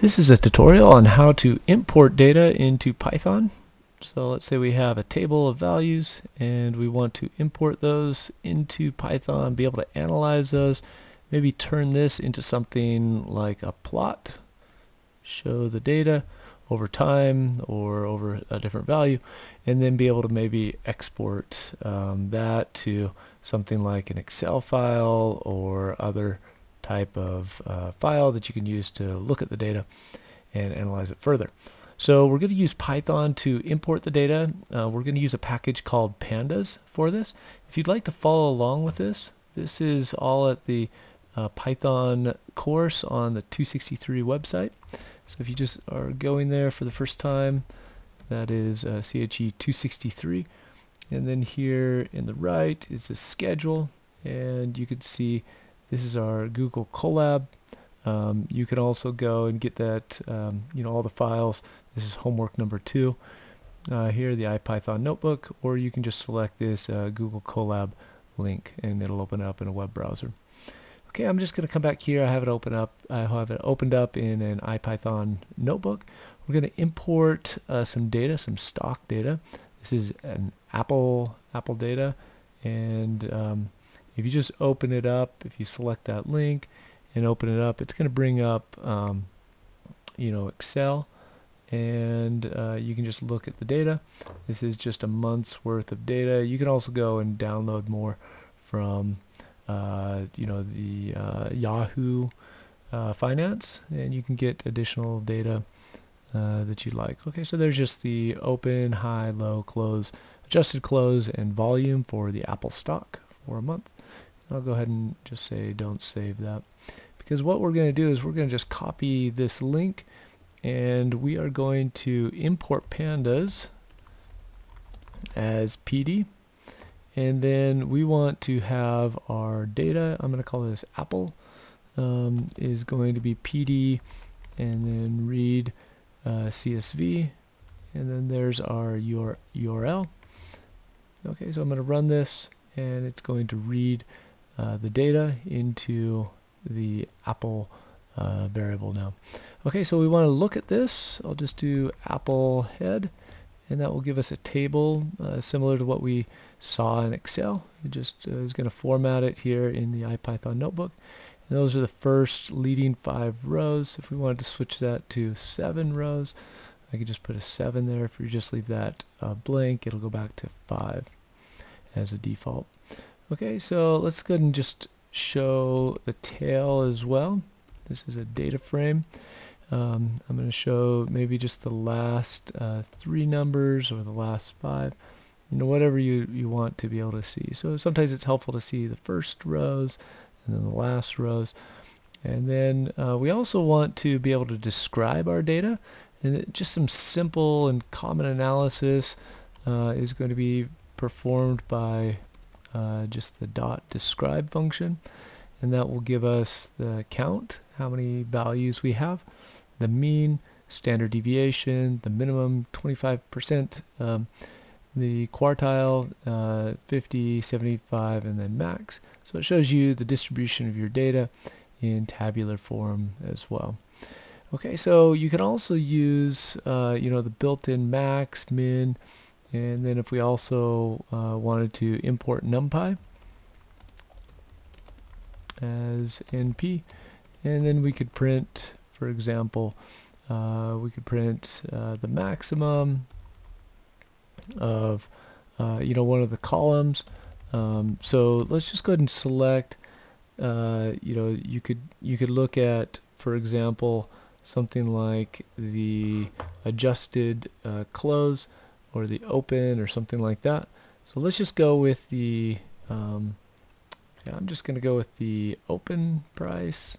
This is a tutorial on how to import data into Python. So let's say we have a table of values and we want to import those into Python, be able to analyze those, maybe turn this into something like a plot, show the data over time or over a different value, and then be able to maybe export um, that to something like an Excel file or other type of uh, file that you can use to look at the data and analyze it further. So we're going to use Python to import the data. Uh, we're going to use a package called pandas for this. If you'd like to follow along with this, this is all at the uh, Python course on the 263 website. So if you just are going there for the first time, that is uh, CHE 263. And then here in the right is the schedule, and you can see this is our Google Colab. Um, you can also go and get that, um, you know, all the files. This is homework number two. Uh, here, the IPython notebook, or you can just select this uh, Google Colab link and it'll open up in a web browser. Okay, I'm just going to come back here. I have it open up. I have it opened up in an IPython notebook. We're going to import uh, some data, some stock data. This is an Apple Apple data, and um, if you just open it up, if you select that link and open it up, it's going to bring up, um, you know, Excel, and uh, you can just look at the data. This is just a month's worth of data. You can also go and download more from, uh, you know, the uh, Yahoo uh, Finance, and you can get additional data uh, that you like. Okay, so there's just the open, high, low, close, adjusted close, and volume for the Apple stock for a month. I'll go ahead and just say don't save that. Because what we're going to do is we're going to just copy this link and we are going to import pandas as PD and then we want to have our data I'm going to call this Apple um, is going to be PD and then read uh, CSV and then there's our URL okay so I'm going to run this and it's going to read uh, the data into the Apple uh, variable now. Okay, so we want to look at this. I'll just do Apple head, and that will give us a table uh, similar to what we saw in Excel. It just uh, is going to format it here in the IPython notebook. And those are the first leading five rows. If we wanted to switch that to seven rows, I could just put a seven there. If you just leave that uh, blank, it'll go back to five as a default. Okay, so let's go ahead and just show the tail as well. This is a data frame. Um, I'm going to show maybe just the last uh, three numbers or the last five, you know, whatever you, you want to be able to see. So sometimes it's helpful to see the first rows and then the last rows. And then uh, we also want to be able to describe our data. And just some simple and common analysis uh, is going to be performed by uh, just the dot describe function. And that will give us the count how many values we have the mean standard deviation the minimum 25% um, the quartile uh, 50 75 and then max. So it shows you the distribution of your data in tabular form as well. Okay so you can also use uh, you know the built-in max min and then if we also uh, wanted to import NumPy as NP, and then we could print, for example, uh, we could print uh, the maximum of, uh, you know, one of the columns. Um, so let's just go ahead and select, uh, you know, you could you could look at, for example, something like the adjusted uh, close or the open or something like that. So let's just go with the, um, yeah, I'm just going to go with the open price.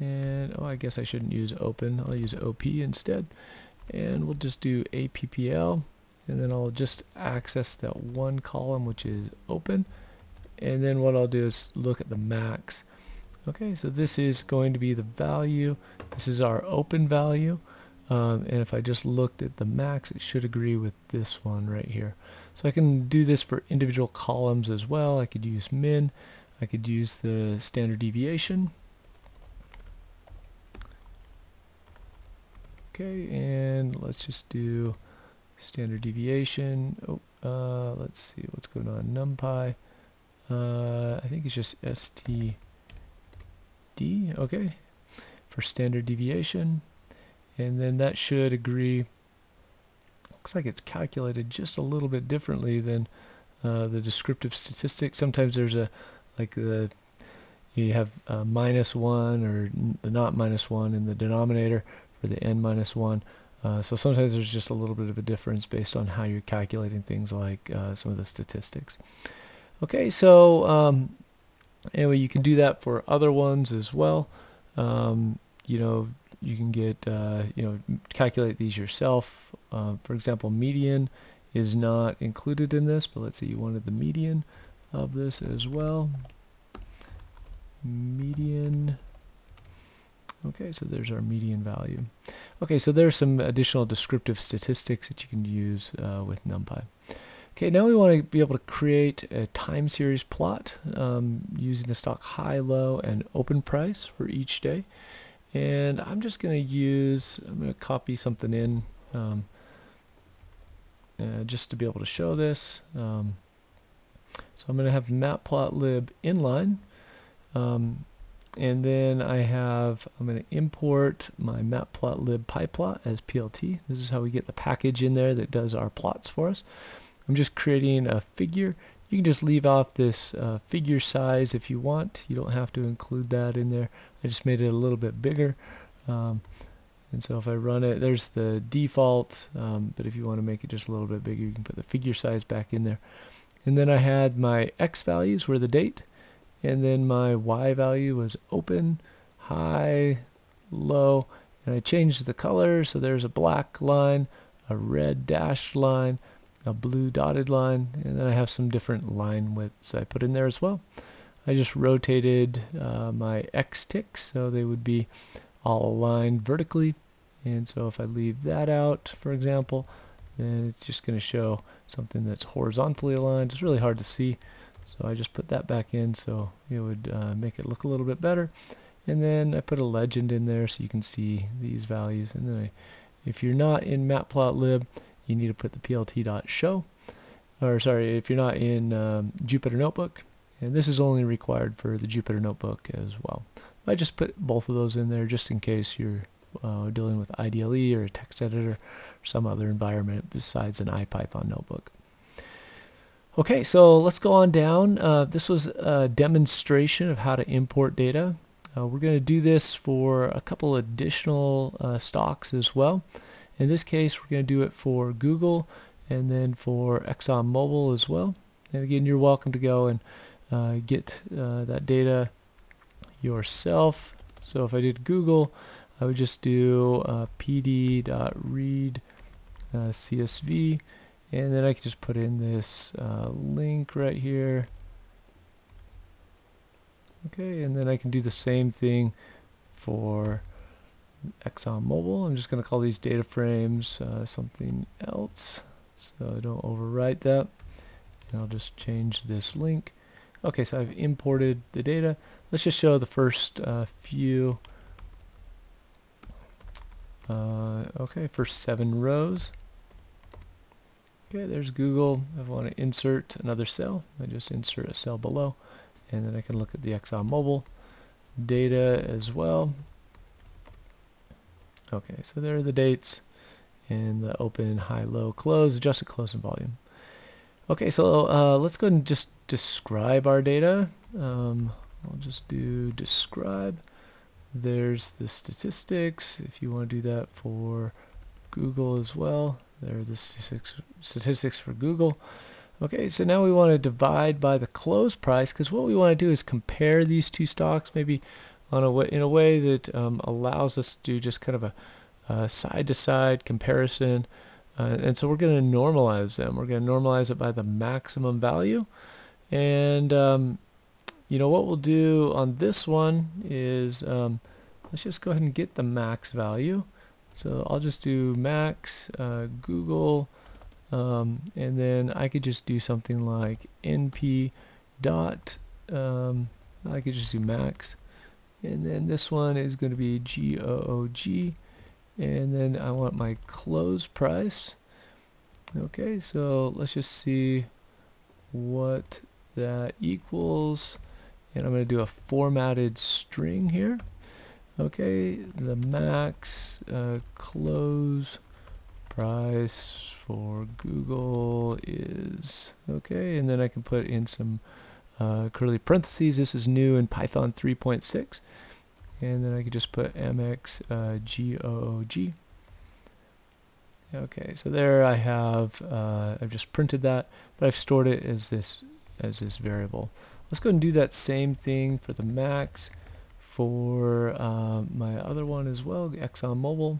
And, oh, I guess I shouldn't use open. I'll use OP instead. And we'll just do APPL. And then I'll just access that one column, which is open. And then what I'll do is look at the max. Okay, so this is going to be the value. This is our open value. Um, and if I just looked at the max, it should agree with this one right here. So I can do this for individual columns as well. I could use min. I could use the standard deviation. Okay, and let's just do standard deviation. Oh, uh, let's see what's going on. NumPy. Uh, I think it's just std. Okay, for standard deviation, and then that should agree. Looks like it's calculated just a little bit differently than uh, the descriptive statistics. Sometimes there's a like the you have minus one or the not minus one in the denominator for the n minus one. Uh, so sometimes there's just a little bit of a difference based on how you're calculating things like uh, some of the statistics. Okay, so um, anyway, you can do that for other ones as well. Um, you know, you can get, uh, you know, calculate these yourself. Uh, for example, median is not included in this, but let's say you wanted the median of this as well. Median Okay, so there's our median value. Okay, so there's some additional descriptive statistics that you can use uh, with NumPy. Okay, now we want to be able to create a time series plot um, using the stock high, low, and open price for each day. And I'm just going to use, I'm going to copy something in um, uh, just to be able to show this. Um, so I'm going to have matplotlib inline. Um, and then I have, I'm going to import my matplotlib pyplot as PLT. This is how we get the package in there that does our plots for us. I'm just creating a figure. You can just leave off this uh, figure size if you want. You don't have to include that in there. I just made it a little bit bigger. Um, and so if I run it, there's the default, um, but if you want to make it just a little bit bigger, you can put the figure size back in there. And then I had my x values were the date, and then my Y value was open, high, low, and I changed the color so there's a black line, a red dashed line, a blue dotted line, and then I have some different line widths I put in there as well. I just rotated uh, my X ticks so they would be all aligned vertically and so if I leave that out for example then it's just going to show something that's horizontally aligned. It's really hard to see so I just put that back in so it would uh, make it look a little bit better. And then I put a legend in there so you can see these values. And then I, if you're not in matplotlib, you need to put the plt.show. Or sorry, if you're not in um, Jupyter Notebook, and this is only required for the Jupyter Notebook as well. I just put both of those in there just in case you're uh, dealing with IDLE or a text editor or some other environment besides an IPython notebook. Okay, so let's go on down. Uh, this was a demonstration of how to import data. Uh, we're going to do this for a couple additional uh, stocks as well. In this case, we're going to do it for Google and then for ExxonMobil as well. And again, you're welcome to go and uh, get uh, that data yourself. So if I did Google, I would just do uh, pd.read CSV and then I can just put in this uh, link right here okay and then I can do the same thing for ExxonMobil. I'm just going to call these data frames uh, something else. So I don't overwrite that. And I'll just change this link. Okay so I've imported the data. Let's just show the first uh, few uh, okay first seven rows. Okay, there's Google. If I want to insert another cell, I just insert a cell below. And then I can look at the ExxonMobil data as well. Okay, so there are the dates and the open, high, low, close, adjusted close and volume. Okay, so uh, let's go and just describe our data. Um, I'll just do describe. There's the statistics, if you want to do that for Google as well. There are the statistics, statistics for Google. Okay, so now we want to divide by the close price because what we want to do is compare these two stocks maybe on a way, in a way that um, allows us to do just kind of a side-to-side -side comparison. Uh, and so we're going to normalize them. We're going to normalize it by the maximum value. And, um, you know, what we'll do on this one is, um, let's just go ahead and get the max value. So I'll just do max uh, Google um, and then I could just do something like np dot um, I could just do max and then this one is going to be GOOG and then I want my close price. Okay so let's just see what that equals. And I'm going to do a formatted string here. Okay the max uh, close price for Google is okay and then I can put in some uh, curly parentheses this is new in Python 3.6 and then I can just put mx uh, goog okay so there I have uh, I've just printed that but I've stored it as this as this variable. Let's go and do that same thing for the max for um, my other one as well ExxonMobil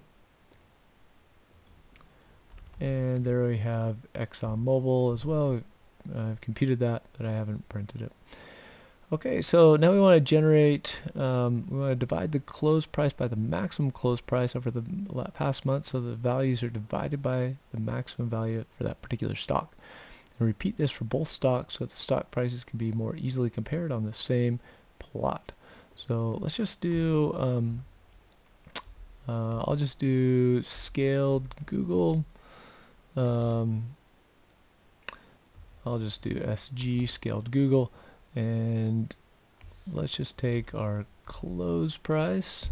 and there we have ExxonMobil as well. I've computed that, but I haven't printed it. Okay, so now we want to generate, um, we want to divide the close price by the maximum close price over the past month so the values are divided by the maximum value for that particular stock. And repeat this for both stocks so that the stock prices can be more easily compared on the same plot. So let's just do, um, uh, I'll just do scaled Google um, I'll just do SG scaled Google and let's just take our close price.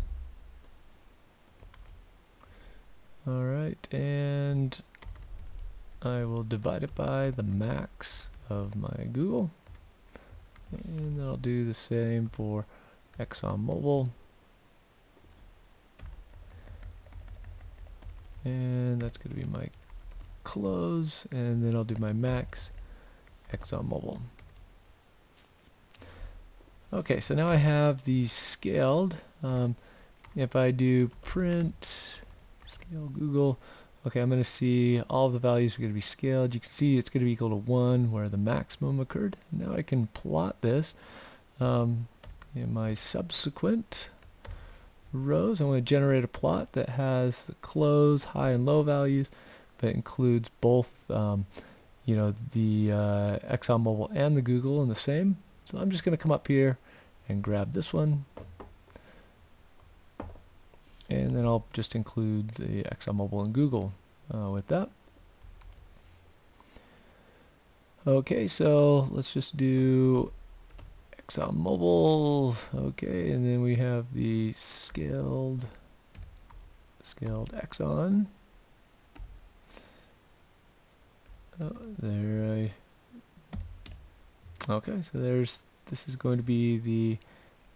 Alright and I will divide it by the max of my Google and then I'll do the same for ExxonMobil and that's going to be my close and then I'll do my max ExxonMobil. Okay, so now I have the scaled. Um, if I do print scale Google, okay, I'm going to see all the values are going to be scaled. You can see it's going to be equal to 1 where the maximum occurred. Now I can plot this um, in my subsequent rows. I'm going to generate a plot that has the close, high, and low values that includes both um, you know the uh, ExxonMobil and the Google in the same. So I'm just gonna come up here and grab this one. And then I'll just include the ExxonMobil and Google uh, with that. Okay so let's just do ExxonMobil okay and then we have the scaled scaled Exxon Oh, there I okay so there's this is going to be the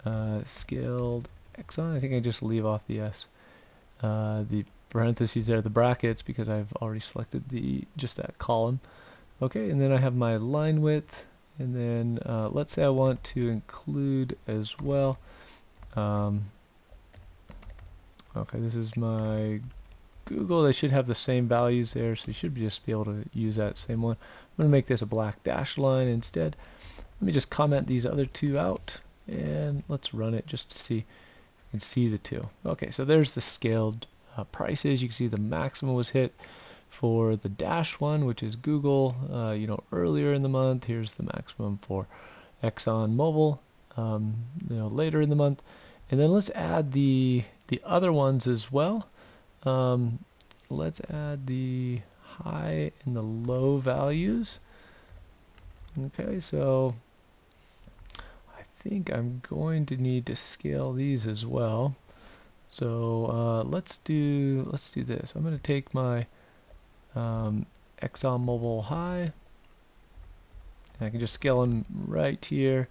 uh, scaled Exxon I think I just leave off the S uh, the parentheses there the brackets because I've already selected the just that column. Okay and then I have my line width and then uh, let's say I want to include as well um, okay this is my Google, they should have the same values there, so you should just be able to use that same one. I'm going to make this a black dash line instead. Let me just comment these other two out, and let's run it just to see you can see the two. Okay, so there's the scaled uh, prices. You can see the maximum was hit for the dash one, which is Google, uh, you know, earlier in the month. Here's the maximum for Exxon Mobil, um, you know, later in the month. And then let's add the the other ones as well. Um, let's add the high and the low values. Okay, so I think I'm going to need to scale these as well. So uh, let's do let's do this. I'm going to take my um, ExxonMobil high. I can just scale them right here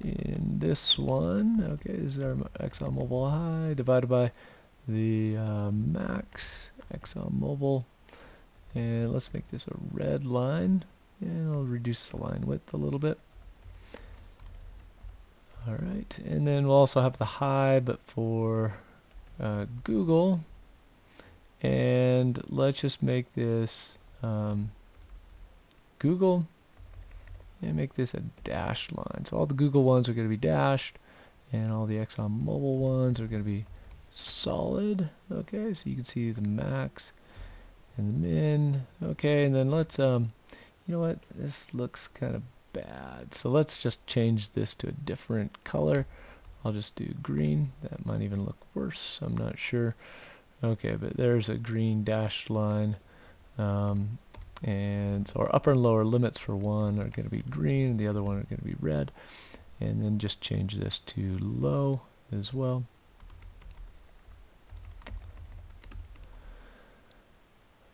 in this one. Okay, this is our ExxonMobil high divided by the uh, max ExxonMobil and let's make this a red line. And I'll reduce the line width a little bit. Alright and then we'll also have the high but for uh, Google. And let's just make this um, Google. And make this a dashed line. So all the Google ones are going to be dashed. And all the ExxonMobil ones are going to be solid. Okay so you can see the max and the min. Okay and then let's um you know what? This looks kind of bad. So let's just change this to a different color. I'll just do green. That might even look worse. I'm not sure. Okay, but there's a green dashed line. Um, and so our upper and lower limits for one are going to be green, the other one are going to be red. And then just change this to low as well.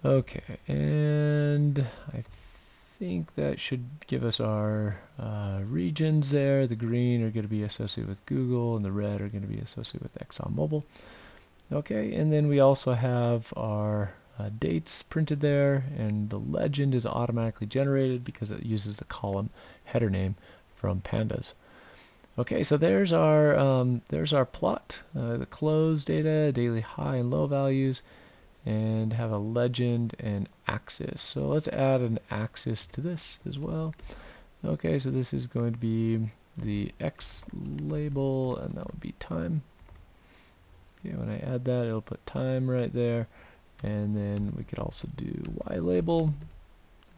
Okay, and I think that should give us our uh, regions there. The green are going to be associated with Google, and the red are going to be associated with ExxonMobil. Okay, and then we also have our uh, dates printed there, and the legend is automatically generated because it uses the column header name from pandas. Okay, so there's our um, there's our plot, uh, the close data, daily high and low values, and have a legend and axis. So let's add an axis to this as well. Okay, so this is going to be the X label, and that would be time. Okay, when I add that, it'll put time right there. And then we could also do Y label,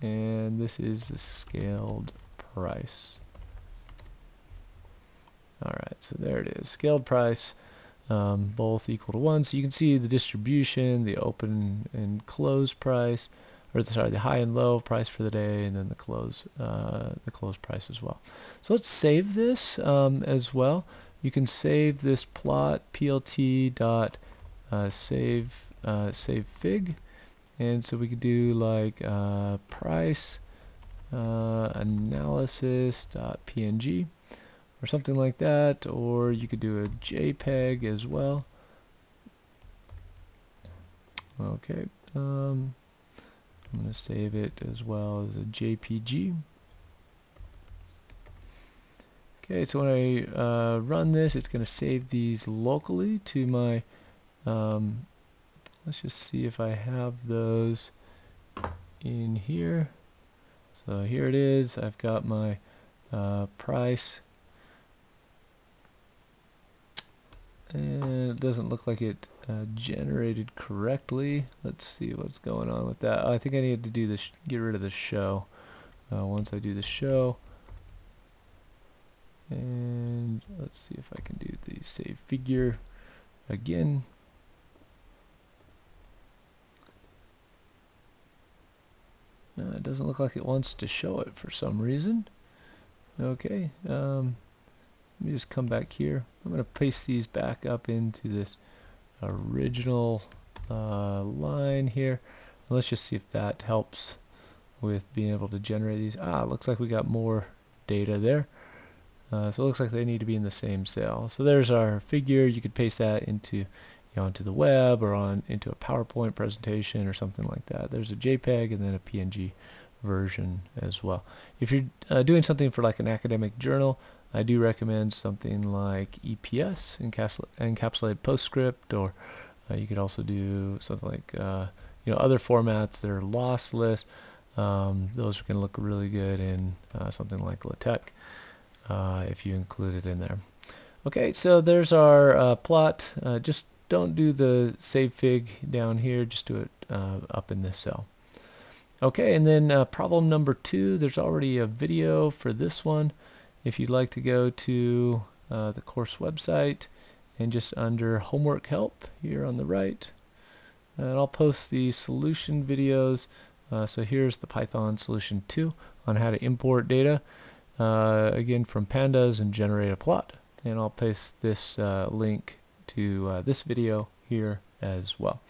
and this is the scaled price. Alright, so there it is, scaled price um, both equal to 1. So you can see the distribution, the open and close price, or sorry, the high and low price for the day, and then the close, uh, the close price as well. So let's save this um, as well. You can save this plot plt dot uh, save uh, save fig, and so we could do like uh, price uh, analysis dot png or something like that or you could do a JPEG as well. Okay um, I'm to save it as well as a JPG okay so when I uh, run this it's to save these locally to my um, let's just see if I have those in here. So here it is. I've got my uh, price and it doesn't look like it uh, generated correctly. Let's see what's going on with that. I think I need to do this get rid of the show uh, once I do the show. And let's see if I can do the save figure again. Uh, it doesn't look like it wants to show it for some reason. Okay um, let me just come back here. I'm going to paste these back up into this original uh, line here. Let's just see if that helps with being able to generate these. Ah, looks like we got more data there. Uh, so it looks like they need to be in the same cell. So there's our figure. You could paste that into you know, onto the web or on into a PowerPoint presentation or something like that. There's a JPEG and then a PNG version as well. If you're uh, doing something for like an academic journal, I do recommend something like EPS, and encapsulated PostScript, or uh, you could also do something like uh, you know other formats that are lossless. Um, those are going to look really good in uh, something like LaTeX uh, if you include it in there. Okay, so there's our uh, plot. Uh, just don't do the save fig down here. Just do it up in this cell. Okay, and then problem number two. There's already a video for this one if you'd like to go to uh, the course website and just under homework help here on the right and I'll post the solution videos uh, so here's the Python solution 2 on how to import data uh, again from pandas and generate a plot and I'll paste this uh, link to uh, this video here as well.